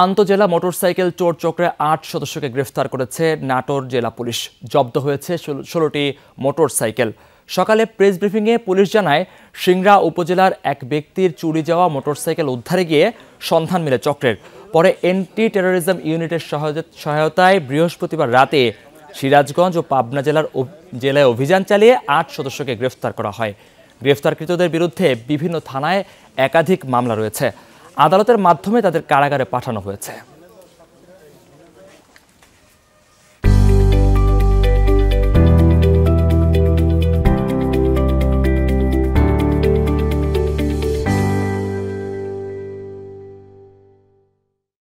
আন্তজেলা motorcycle চোর চক্রে আট সদস্যকে গ্রেফতার করেছে নাটোর জেলা পুলিশ। জব্দ হয়েছে ষোলোটি মোটরসাইকেল। সকালে প্রেস ব্রিফিংয়ে পুলিশ জানায়, সিংড়া উপজেলার এক ব্যক্তির চুরি যাওয়া মোটরসাইকেল উদ্ধারে গিয়ে সন্ধান মিলে চক্রের। পরে এন্টি টেরোরিজম ইউনিটের সহায়তায় বৃহস্পতিবার রাতে সিরাজগঞ্জ ও পাবনা জেলার জেলায় অভিযান চালিয়ে আট সদস্যকে গ্রেফতার করা হয়। গ্রেফতারকৃতদের বিরুদ্ধে বিভিন্ন থানায় একাধিক মামলা রয়েছে। আদালতের মাধ্যমে তাদের কারাগারে পাঠানো হয়েছে।